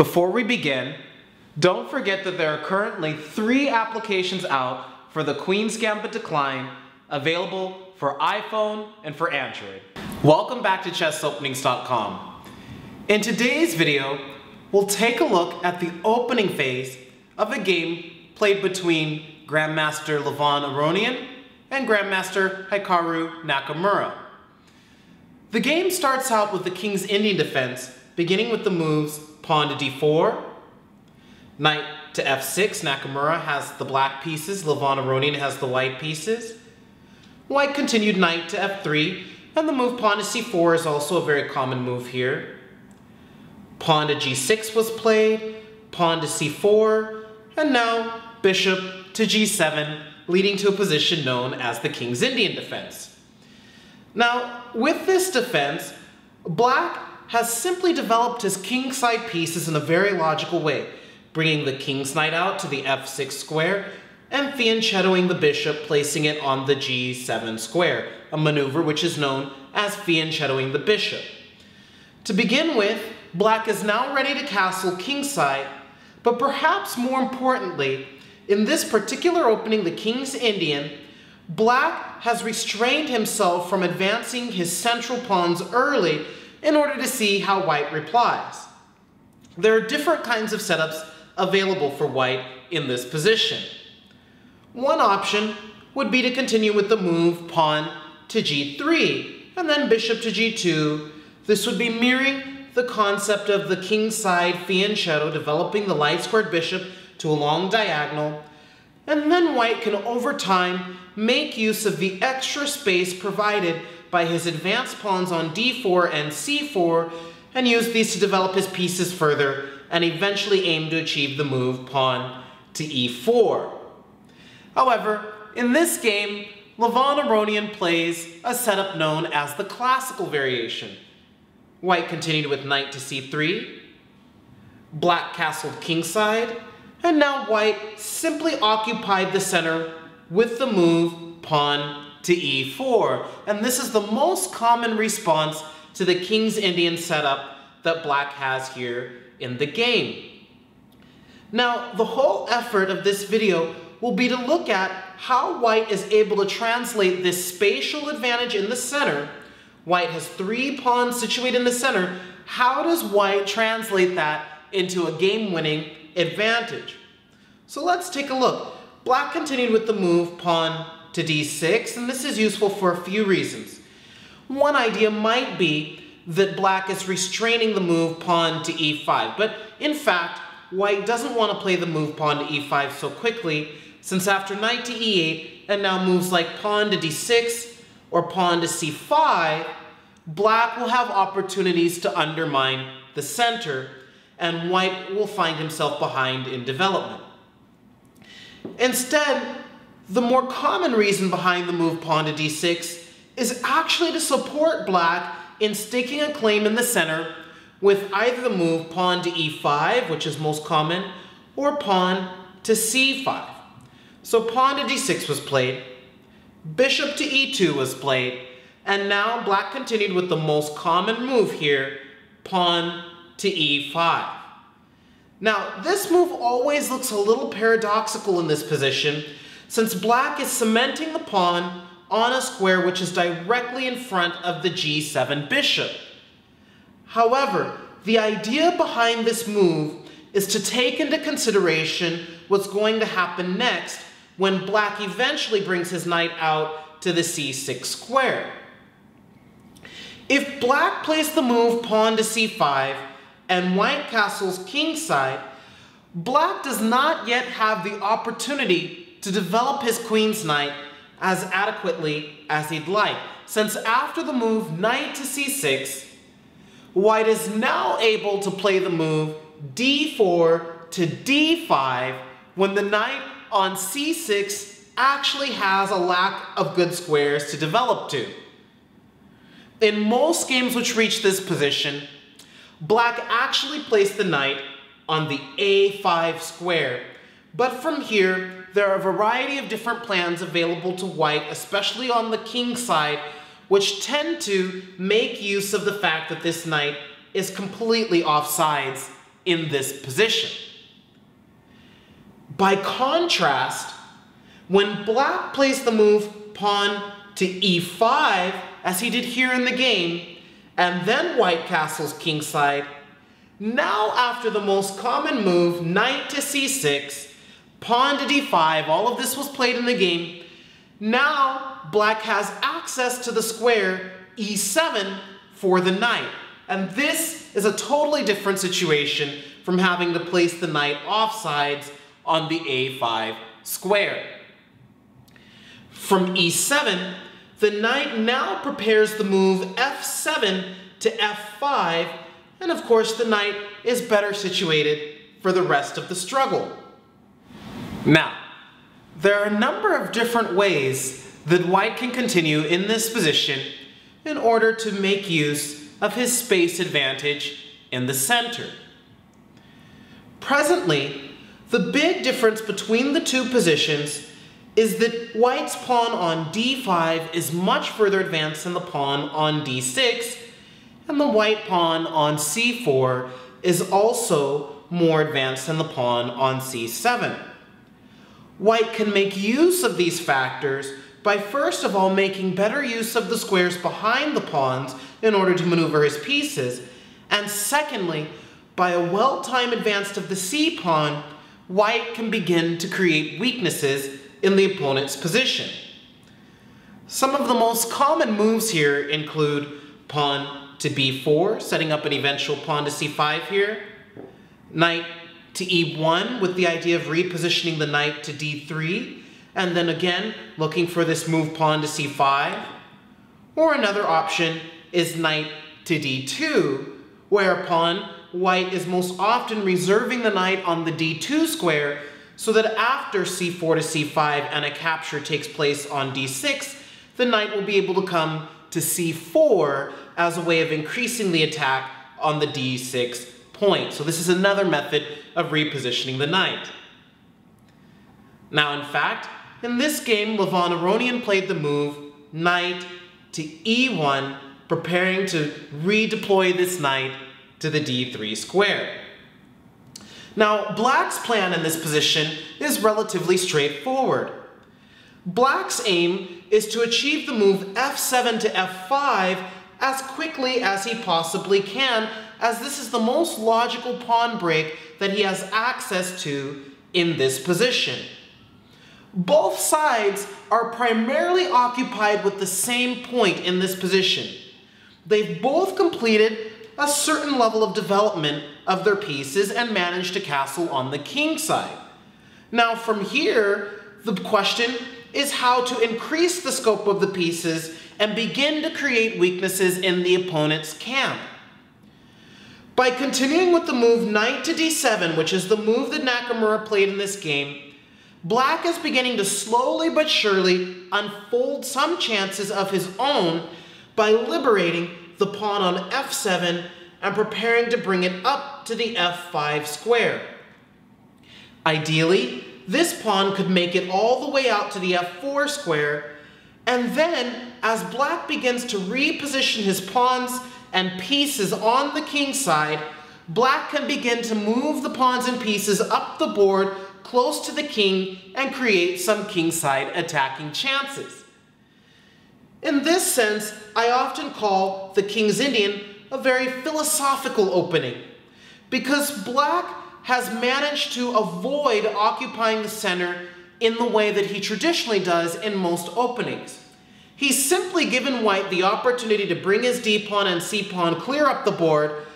Before we begin, don't forget that there are currently three applications out for the Queen's Gambit Decline available for iPhone and for Android. Welcome back to chessopenings.com. In today's video, we'll take a look at the opening phase of a game played between Grandmaster Levon Aronian and Grandmaster Hikaru Nakamura. The game starts out with the King's Indian defense, beginning with the moves pawn to d4, knight to f6. Nakamura has the black pieces, Levon Aronian has the white pieces. White continued knight to f3, and the move pawn to c4 is also a very common move here. Pawn to g6 was played, pawn to c4, and now bishop to g7, leading to a position known as the King's Indian defense. Now, with this defense, black has simply developed his kingside pieces in a very logical way, bringing the king's knight out to the f6 square and fianchettoing the bishop, placing it on the g7 square, a maneuver which is known as fianchettoing the bishop. To begin with, black is now ready to castle kingside, but perhaps more importantly, in this particular opening, the King's Indian, black has restrained himself from advancing his central pawns early in order to see how white replies. There are different kinds of setups available for white in this position. One option would be to continue with the move pawn to g3 and then bishop to g2. This would be mirroring the concept of the kingside fianchetto, developing the light squared bishop to a long diagonal. And then white can, over time, make use of the extra space provided by his advanced pawns on d4 and c4 and use these to develop his pieces further and eventually aim to achieve the move pawn to e4. However, in this game, Levon Aronian plays a setup known as the classical variation. White continued with knight to c3, black castled kingside, and now white simply occupied the center with the move pawn to e4. And this is the most common response to the King's Indian setup that black has here in the game. Now, the whole effort of this video will be to look at how white is able to translate this spatial advantage in the center. White has three pawns situated in the center. How does white translate that into a game-winning advantage? So let's take a look. Black continued with the move pawn to d6, and this is useful for a few reasons. One idea might be that black is restraining the move pawn to e5, but in fact, white doesn't want to play the move pawn to e5 so quickly, since after knight to e8, and now moves like pawn to d6 or pawn to c5, black will have opportunities to undermine the center, and white will find himself behind in development. Instead, the more common reason behind the move pawn to d6 is actually to support black in staking a claim in the center with either the move pawn to e5, which is most common, or pawn to c5. So pawn to d6 was played, bishop to e2 was played, and now black continued with the most common move here, pawn to e5. Now, this move always looks a little paradoxical in this position since black is cementing the pawn on a square which is directly in front of the g7 bishop. However, the idea behind this move is to take into consideration what's going to happen next when black eventually brings his knight out to the c6 square. If black plays the move pawn to c5 and white castles kingside, black does not yet have the opportunity to develop his queen's knight as adequately as he'd like, since after the move knight to c6, white is now able to play the move d4 to d5 when the knight on c6 actually has a lack of good squares to develop to. In most games which reach this position, black actually placed the knight on the a5 square, but from here, there are a variety of different plans available to white, especially on the king side, which tend to make use of the fact that this knight is completely off sides in this position. By contrast, when black plays the move pawn to e5, as he did here in the game, and then white castles kingside, now after the most common move, knight to c6, pawn to d5, all of this was played in the game, now black has access to the square e7 for the knight. And this is a totally different situation from having to place the knight offsides on the a5 square. From e7, the knight now prepares the move f7 to f5, and of course the knight is better situated for the rest of the struggle. Now, there are a number of different ways that white can continue in this position in order to make use of his space advantage in the center. Presently, the big difference between the two positions is that white's pawn on d5 is much further advanced than the pawn on d6, and the white pawn on c4 is also more advanced than the pawn on c7. White can make use of these factors by first of all making better use of the squares behind the pawns in order to maneuver his pieces, and secondly, by a well-timed advance of the c pawn, white can begin to create weaknesses in the opponent's position. Some of the most common moves here include pawn to b4, setting up an eventual pawn to c5 here, knight to e1 with the idea of repositioning the knight to d3, and then again looking for this move pawn to c5. Or another option is knight to d2, whereupon white is most often reserving the knight on the d2 square so that after c4 to c5 and a capture takes place on d6, the knight will be able to come to c4 as a way of increasing the attack on the d6 point. So this is another method of repositioning the knight. Now, in fact, in this game, Levon Aronian played the move knight to e1, preparing to redeploy this knight to the d3 square. Now, black's plan in this position is relatively straightforward. Black's aim is to achieve the move f7 to f5 as quickly as he possibly can, as this is the most logical pawn break that he has access to in this position. Both sides are primarily occupied with the same point in this position. They've both completed a certain level of development of their pieces and managed to castle on the king side. Now from here, the question is how to increase the scope of the pieces and begin to create weaknesses in the opponent's camp. By continuing with the move knight to d7, which is the move that Nakamura played in this game, Black is beginning to slowly but surely unfold some chances of his own by liberating the pawn on f7 and preparing to bring it up to the f5 square. Ideally, this pawn could make it all the way out to the f4 square, and then, as black begins to reposition his pawns and pieces on the king side, black can begin to move the pawns and pieces up the board close to the king and create some kingside attacking chances. In this sense, I often call the King's Indian a very philosophical opening because black has managed to avoid occupying the center in the way that he traditionally does in most openings. He's simply given white the opportunity to bring his d-pawn and c-pawn clear up the board,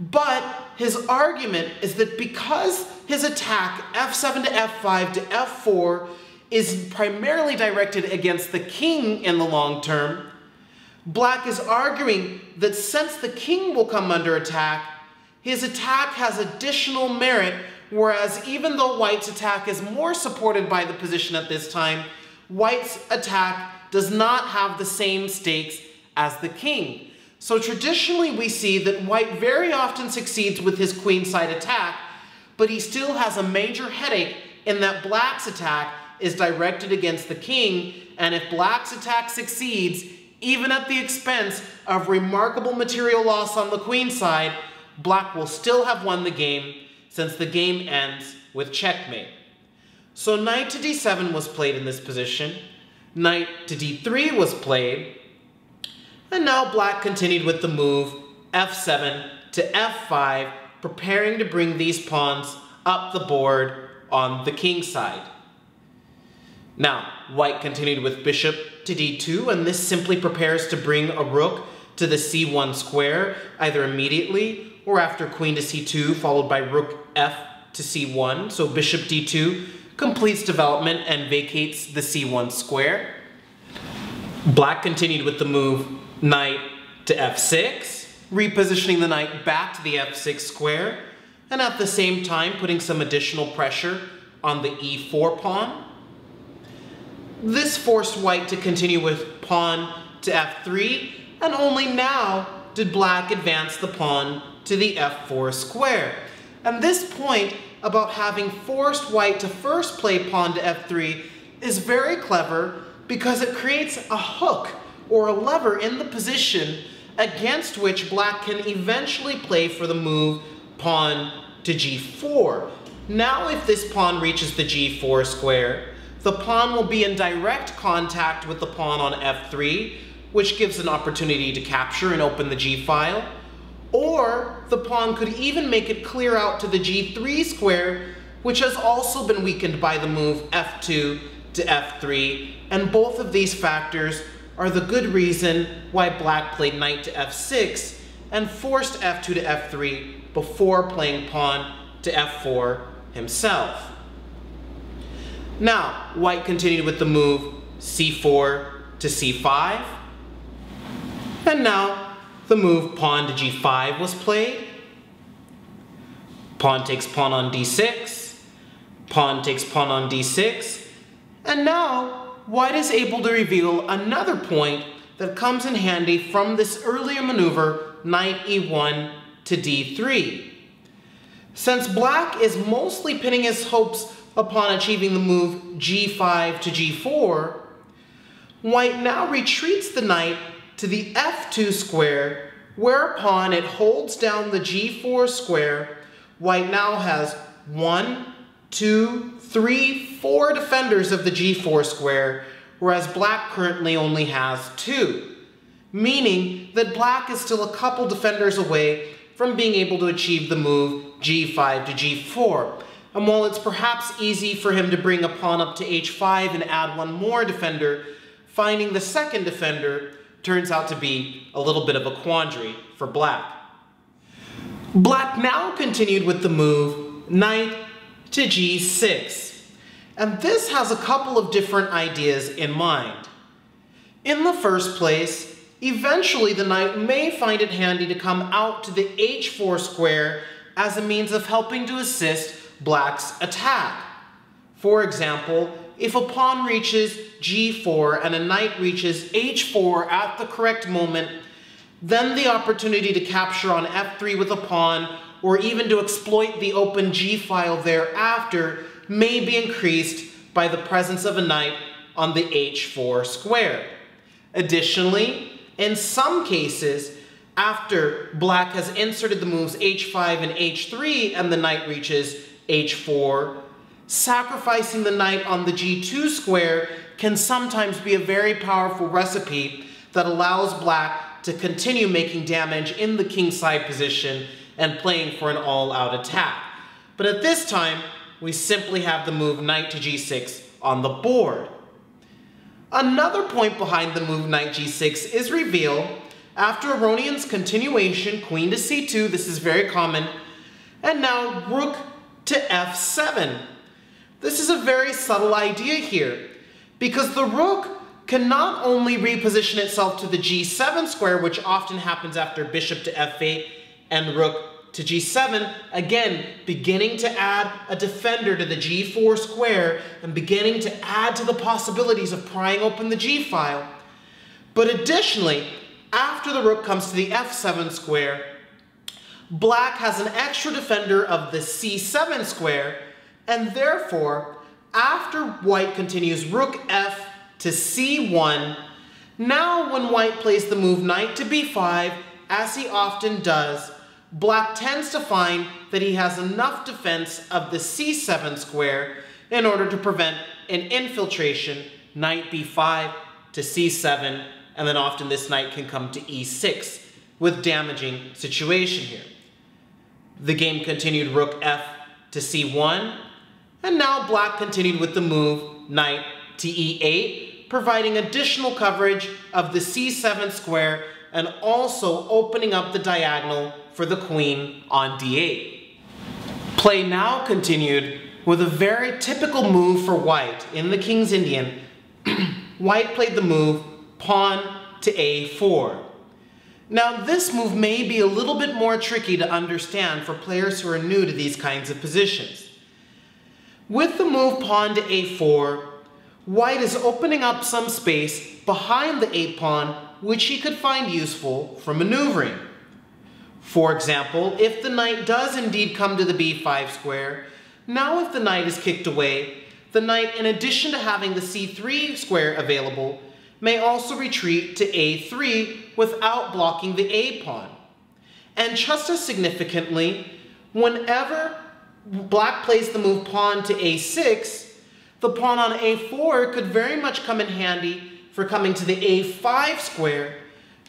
but his argument is that because his attack f7 to f5 to f4 is primarily directed against the king in the long term, Black is arguing that since the king will come under attack, his attack has additional merit, whereas even though White's attack is more supported by the position at this time, White's attack does not have the same stakes as the king. So traditionally we see that White very often succeeds with his queenside attack, but he still has a major headache in that Black's attack is directed against the king, and if Black's attack succeeds, even at the expense of remarkable material loss on the queen side, black will still have won the game since the game ends with checkmate. So knight to d7 was played in this position, knight to d3 was played, and now black continued with the move f7 to f5, preparing to bring these pawns up the board on the king side. Now, white continued with bishop to d2, and this simply prepares to bring a rook to the c1 square, either immediately or after queen to c2, followed by rook f to c1. So bishop d2 completes development and vacates the c1 square. Black continued with the move knight to f6, repositioning the knight back to the f6 square, and at the same time putting some additional pressure on the e4 pawn. This forced white to continue with pawn to f3, and only now did black advance the pawn to the f4 square. And this point about having forced white to first play pawn to f3 is very clever because it creates a hook or a lever in the position against which black can eventually play for the move pawn to g4. Now if this pawn reaches the g4 square, the pawn will be in direct contact with the pawn on f3, which gives an opportunity to capture and open the g file. Or the pawn could even make it clear out to the g3 square, which has also been weakened by the move f2 to f3, and both of these factors are the good reason why black played knight to f6 and forced f2 to f3 before playing pawn to f4 himself. Now, white continued with the move c4 to c5, and now the move pawn to g5 was played. Pawn takes pawn on d6, pawn takes pawn on d6, and now white is able to reveal another point that comes in handy from this earlier maneuver, knight e1 to d3. Since black is mostly pinning his hopes upon achieving the move g5 to g4, white now retreats the knight to the f2 square, whereupon it holds down the g4 square. White now has one, two, three, four defenders of the g4 square, whereas black currently only has two, meaning that black is still a couple defenders away from being able to achieve the move g5 to g4. And while it's perhaps easy for him to bring a pawn up to h5 and add one more defender, finding the second defender turns out to be a little bit of a quandary for black. Black now continued with the move knight to g6. And this has a couple of different ideas in mind. In the first place, eventually the knight may find it handy to come out to the h4 square as a means of helping to assist black's attack. For example, if a pawn reaches g4 and a knight reaches h4 at the correct moment, then the opportunity to capture on f3 with a pawn or even to exploit the open G file thereafter may be increased by the presence of a knight on the H4 square. Additionally, in some cases, after black has inserted the moves H5 and H3 and the knight reaches H4, sacrificing the knight on the G2 square can sometimes be a very powerful recipe that allows black to continue making damage in the kingside position and playing for an all-out attack. But at this time, we simply have the move knight to g6 on the board. Another point behind the move knight g6 is revealed after Aronian's continuation, queen to c2, this is very common, and now rook to f7. This is a very subtle idea here, because the rook can not only reposition itself to the g7 square, which often happens after bishop to f8, and rook to g7, again, beginning to add a defender to the g4 square and beginning to add to the possibilities of prying open the g file. But additionally, after the rook comes to the f7 square, black has an extra defender of the c7 square, and therefore, after white continues rook f to c1, now when white plays the move knight to b5, as he often does, black tends to find that he has enough defense of the c7 square in order to prevent an infiltration, knight b5 to c7, and then often this knight can come to e6 with damaging situation here. The game continued rook f to c1, and now black continued with the move knight to e8, providing additional coverage of the c7 square and also opening up the diagonal for the queen on d8. Play now continued with a very typical move for white in the King's Indian. white played the move pawn to a4. Now this move may be a little bit more tricky to understand for players who are new to these kinds of positions. With the move pawn to a4, white is opening up some space behind the a-pawn which he could find useful for maneuvering. For example, if the knight does indeed come to the b5 square, now if the knight is kicked away, the knight, in addition to having the c3 square available, may also retreat to a3 without blocking the a-pawn. And just as significantly, whenever black plays the move pawn to a6, the pawn on a4 could very much come in handy for coming to the a5 square,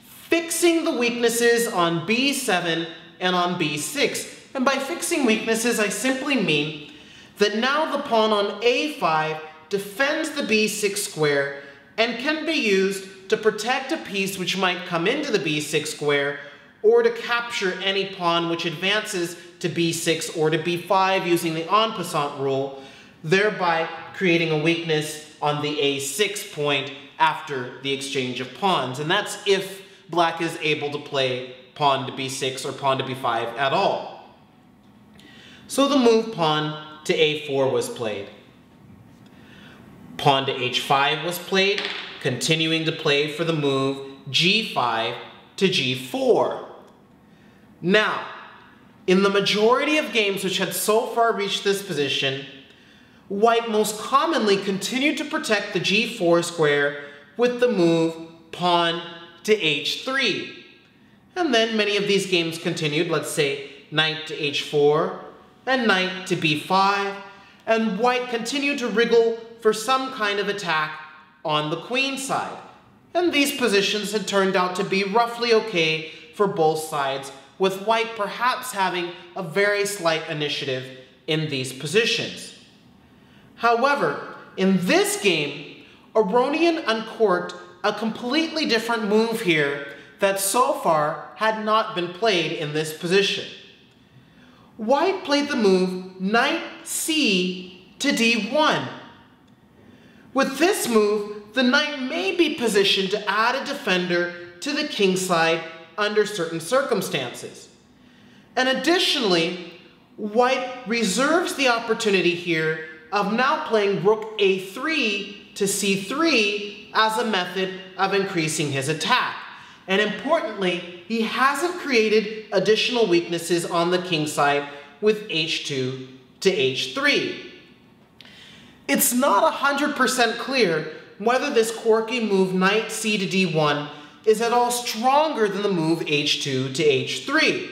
fixing the weaknesses on b7 and on b6. And by fixing weaknesses, I simply mean that now the pawn on a5 defends the b6 square and can be used to protect a piece which might come into the b6 square or to capture any pawn which advances to b6 or to b5 using the en passant rule, thereby creating a weakness on the a6 point after the exchange of pawns. And that's if black is able to play pawn to b6 or pawn to b5 at all. So the move pawn to a4 was played. Pawn to h5 was played, continuing to play for the move g5 to g4. Now, in the majority of games which had so far reached this position, white most commonly continued to protect the g4 square with the move pawn to h3. And then many of these games continued, let's say knight to h4 and knight to b5, and white continued to wriggle for some kind of attack on the queen side. And these positions had turned out to be roughly okay for both sides, with white perhaps having a very slight initiative in these positions. However, in this game, Aronian uncorked a completely different move here that so far had not been played in this position. White played the move knight c to d1. With this move, the knight may be positioned to add a defender to the king side under certain circumstances. And additionally, white reserves the opportunity here of now playing rook a3 to c3 as a method of increasing his attack. And importantly, he hasn't created additional weaknesses on the king side with h2 to h3. It's not 100% clear whether this quirky move knight c to d1 is at all stronger than the move h2 to h3.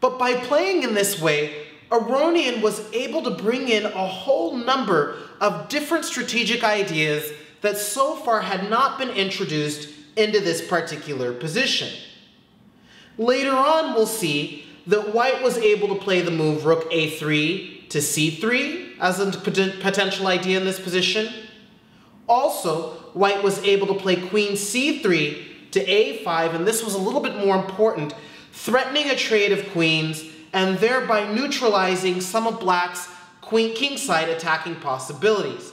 But by playing in this way, Aronian was able to bring in a whole number of different strategic ideas that so far had not been introduced into this particular position. Later on, we'll see that white was able to play the move rook a3 to c3 as a potential idea in this position. Also, white was able to play queen c3 to a5, and this was a little bit more important, threatening a trade of queens and thereby neutralizing some of black's queen kingside attacking possibilities.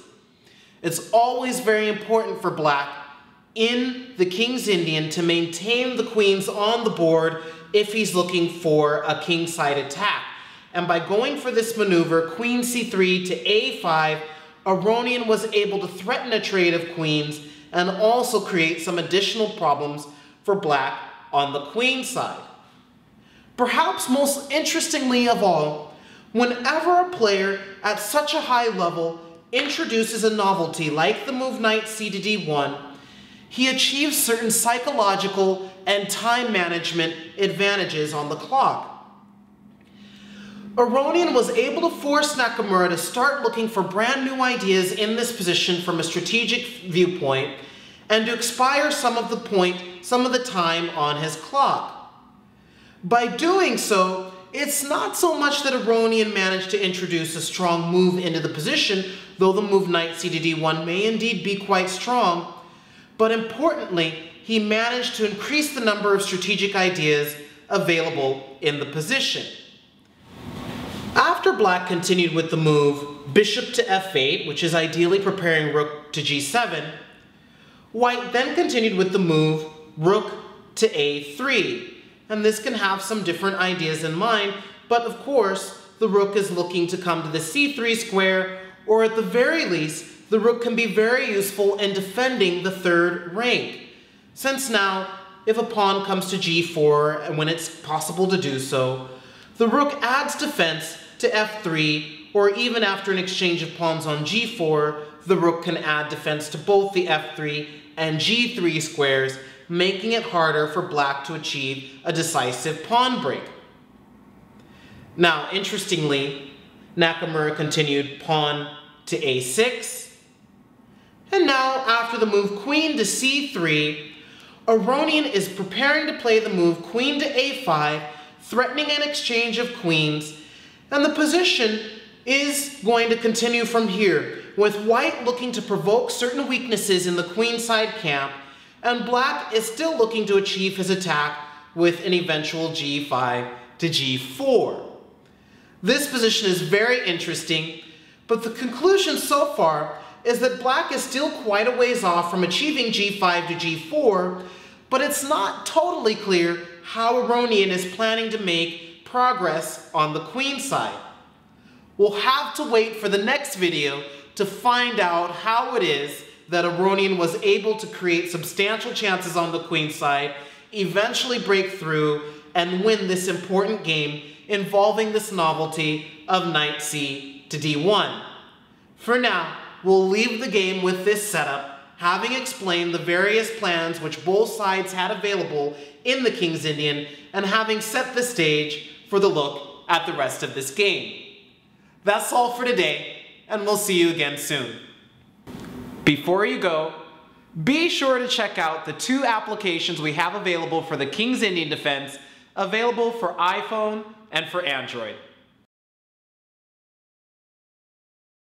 It's always very important for black in the king's Indian to maintain the queens on the board if he's looking for a kingside attack. And by going for this maneuver, queen c3 to a5, Aronian was able to threaten a trade of queens and also create some additional problems for black on the queen side. Perhaps most interestingly of all, whenever a player at such a high level introduces a novelty like the move knight c to d1, he achieves certain psychological and time management advantages on the clock. Aronian was able to force Nakamura to start looking for brand new ideas in this position from a strategic viewpoint and to expire some of the point, some of the time on his clock. By doing so, it's not so much that Aronian managed to introduce a strong move into the position, though the move knight c to d1 may indeed be quite strong, but importantly, he managed to increase the number of strategic ideas available in the position. After black continued with the move bishop to f8, which is ideally preparing rook to g7, white then continued with the move rook to a3, and this can have some different ideas in mind, but of course, the rook is looking to come to the c3 square, or at the very least, the rook can be very useful in defending the third rank. Since now, if a pawn comes to g4, and when it's possible to do so, the rook adds defense to f3, or even after an exchange of pawns on g4, the rook can add defense to both the f3 and g3 squares, making it harder for black to achieve a decisive pawn break. Now, interestingly, Nakamura continued pawn to a6, and now after the move queen to c3, Aronian is preparing to play the move queen to a5, threatening an exchange of queens, and the position is going to continue from here, with white looking to provoke certain weaknesses in the queenside camp and black is still looking to achieve his attack with an eventual g5 to g4. This position is very interesting, but the conclusion so far is that black is still quite a ways off from achieving g5 to g4, but it's not totally clear how Aronian is planning to make progress on the queen side. We'll have to wait for the next video to find out how it is that Aronian was able to create substantial chances on the queen side, eventually break through, and win this important game involving this novelty of knight c to d1. For now, we'll leave the game with this setup, having explained the various plans which both sides had available in the King's Indian, and having set the stage for the look at the rest of this game. That's all for today, and we'll see you again soon. Before you go, be sure to check out the two applications we have available for the King's Indian Defense, available for iPhone and for Android.